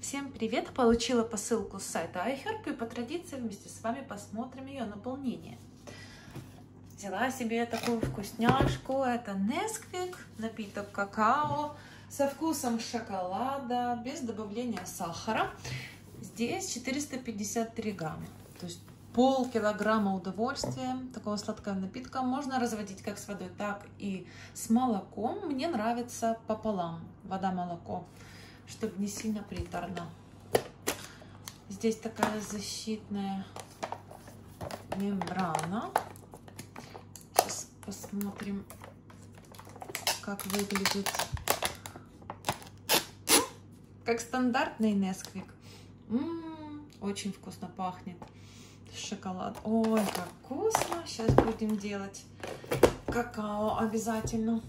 Всем привет! Получила посылку с сайта iHerb и по традиции вместе с вами посмотрим ее наполнение. Взяла себе такую вкусняшку. Это Nesquik, напиток какао со вкусом шоколада, без добавления сахара. Здесь 453 грамма. То есть пол килограмма удовольствия такого сладкого напитка можно разводить как с водой, так и с молоком. Мне нравится пополам вода-молоко чтобы не сильно приторно. Здесь такая защитная мембрана. Сейчас посмотрим, как выглядит. Как стандартный Несквик. М-м, очень вкусно пахнет. Шоколад. Ой, как вкусно. Сейчас будем делать какао обязательно.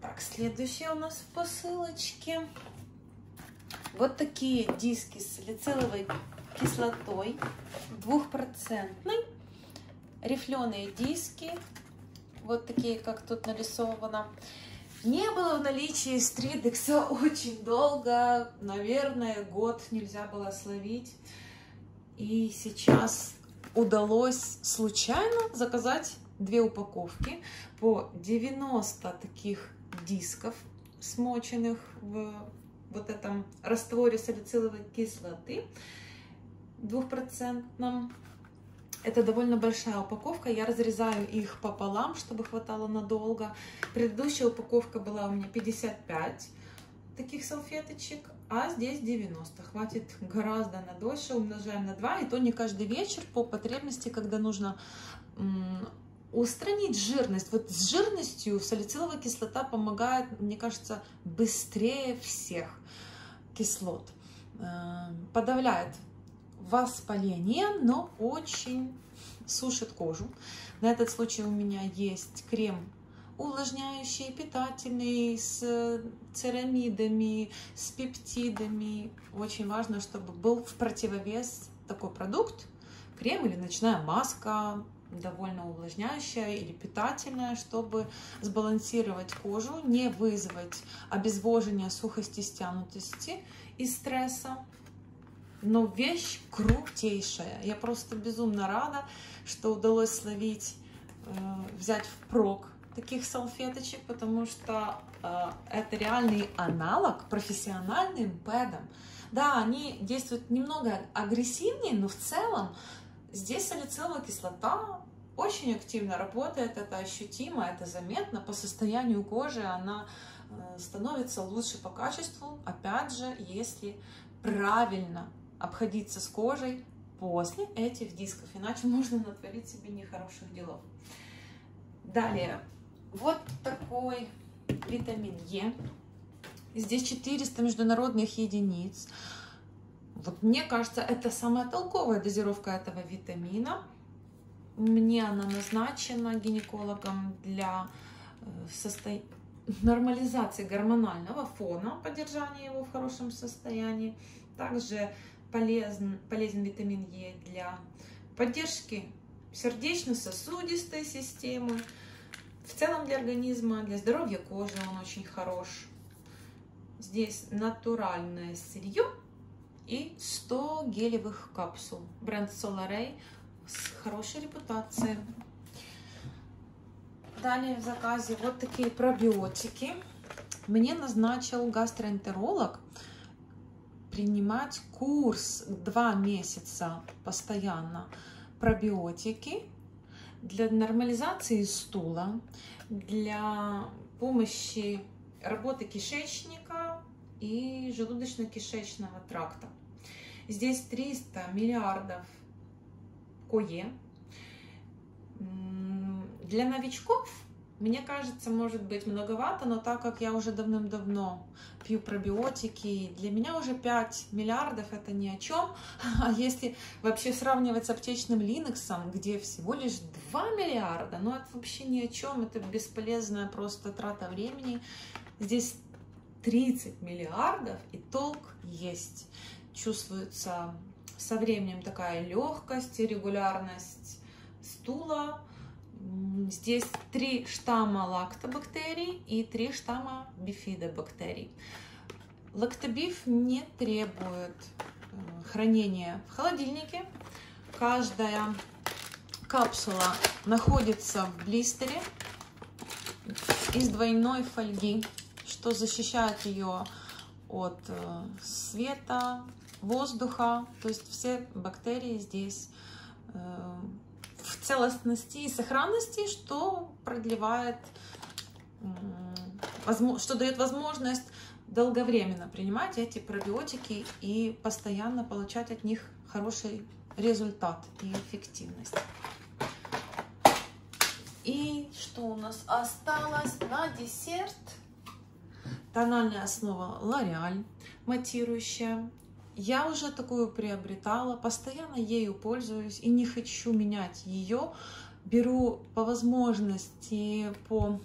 Так, следующее у нас в посылочке. Вот такие диски с салициловой кислотой, двухпроцентный, рифленые диски, вот такие, как тут нарисовано. Не было в наличии стридекса очень долго, наверное, год нельзя было словить. И сейчас удалось случайно заказать две упаковки по 90 таких дисков, смоченных в вот этом растворе салициловой кислоты двухпроцентном. Это довольно большая упаковка, я разрезаю их пополам, чтобы хватало надолго. Предыдущая упаковка была у меня 55 таких салфеточек, а здесь 90. Хватит гораздо на дольше, умножаем на 2, и то не каждый вечер по потребности, когда нужно устранить жирность. Вот с жирностью салициловая кислота помогает, мне кажется, быстрее всех кислот. Э, подавляет воспаление, но очень сушит кожу. На этот случай у меня есть крем увлажняющий, питательный, с церамидами, с пептидами. Очень важно, чтобы был в противовес такой продукт, крем или ночная маска, довольно увлажняющая или питательная, чтобы сбалансировать кожу, не вызвать обезвоживания, сухости, стянутости и стресса. Но вещь крутейшая. Я просто безумно рада, что удалось словить, э, взять в прок таких салфеточек, потому что э, это реальный аналог профессиональным пэдам. Да, они действуют немного агрессивнее, но в целом Здесь салициловая кислота очень активно работает, это ощутимо, это заметно. По состоянию кожи она э, становится лучше по качеству, опять же, если правильно обходиться с кожей после этих дисков, иначе можно натворить себе нехороших делов. Далее, вот такой витамин Е. Здесь 400 международных единиц. Вот мне кажется, это самая толковая дозировка этого витамина. Мне она назначена гинекологом для э, состо... нормализации гормонального фона, поддержания его в хорошем состоянии. Также полезен, полезен витамин Е для поддержки сердечно-сосудистой системы, в целом для организма, для здоровья кожи он очень хорош. Здесь натуральное сырье и 100 гелевых капсул. Бренд Solaray с хорошей репутацией. Далее в заказе вот такие пробиотики. Мне назначил гастроэнтеролог принимать курс 2 месяца постоянно пробиотики для нормализации стула, для помощи работы кишечника и желудочно-кишечного тракта. Здесь 300 миллиардов кое. Для новичков, мне кажется, может быть многовато, но так как я уже давным-давно пью пробиотики, для меня уже 5 миллиардов это ни о чем. А если вообще сравнивать с аптечным Линоксом, где всего лишь 2 миллиарда, ну это вообще ни о чем, это бесполезная просто трата времени. Здесь 30 миллиардов и толк есть чувствуется со временем такая легкость и регулярность стула. Здесь три штамма лактобактерий и три штамма бифидобактерий. Лактобиф не требует э, хранения в холодильнике. Каждая капсула находится в блистере из двойной фольги, что защищает ее от э, света, воздуха. То есть все бактерии здесь э, в целостности и сохранности, что продлевает, что дает возможность долговременно принимать эти пробиотики и постоянно получать от них хороший результат и эффективность. И что у нас осталось на десерт? Тональная основа L'Oreal, матирующая. Я уже такую приобретала, постоянно ею пользуюсь и не хочу менять ее. Беру по возможности по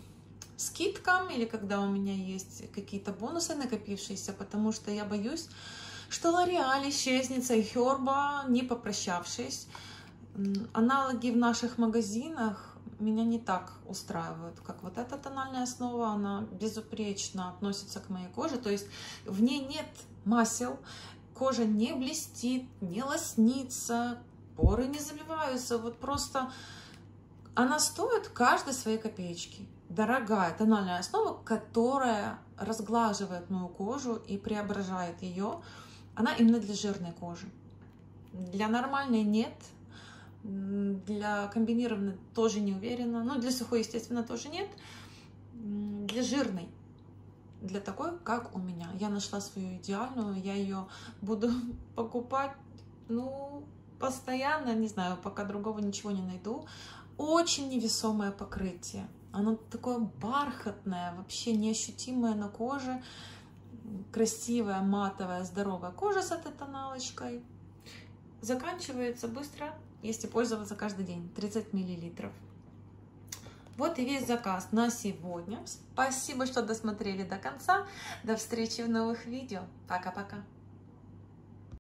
скидкам или когда у меня есть какие-то бонусы накопившиеся, потому что я боюсь, что L'Oreal исчезнет и Херба, не попрощавшись. Аналоги в наших магазинах меня не так устраивают, как вот эта тональная основа, она безупречно относится к моей коже, то есть в ней нет масел, кожа не блестит, не лоснится, поры не забиваются, вот просто она стоит каждой своей копеечки дорогая тональная основа, которая разглаживает мою кожу и преображает ее. Она именно для жирной кожи. Для нормальной нет. Для комбинированной тоже не уверена. Ну, для сухой, естественно, тоже нет. Для жирной. Для такой, как у меня. Я нашла свою идеальную. Я ее буду покупать, ну, постоянно. Не знаю, пока другого ничего не найду. Очень невесомое покрытие. Оно такое бархатное, вообще неощутимое на коже. Красивая, матовая, здоровая кожа с этой тоналочкой. Заканчивается быстро, если пользоваться каждый день. 30 миллилитров. Вот и весь заказ на сегодня. Спасибо, что досмотрели до конца. До встречи в новых видео. Пока-пока.